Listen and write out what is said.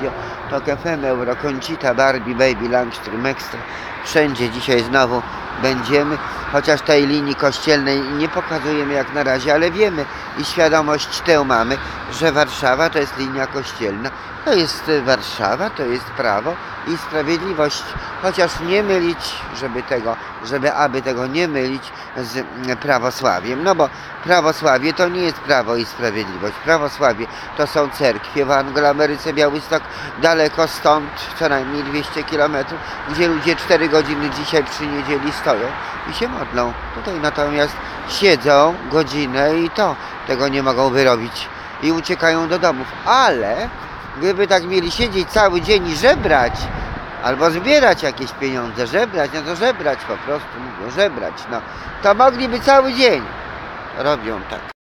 Radio, Tok FM, Eurokoncita, Barbie, Baby, Langstream Extra. Wszędzie dzisiaj znowu będziemy, chociaż tej linii kościelnej nie pokazujemy jak na razie, ale wiemy i świadomość tę mamy, że Warszawa to jest linia kościelna. To jest y, Warszawa, to jest prawo i sprawiedliwość. Chociaż nie mylić, żeby tego, żeby aby tego nie mylić z mm, prawosławiem. No bo prawosławie to nie jest prawo i sprawiedliwość. Prawosławie to są cerkwie w Angloameryce Białystok, daleko stąd, co najmniej 200 km, gdzie ludzie 4 godziny dzisiaj przy niedzieli i się modlą. Tutaj natomiast siedzą godzinę i to tego nie mogą wyrobić i uciekają do domów. Ale gdyby tak mieli siedzieć cały dzień i żebrać, albo zbierać jakieś pieniądze, żebrać, no to żebrać po prostu, mówią, żebrać, no, to mogliby cały dzień. Robią tak.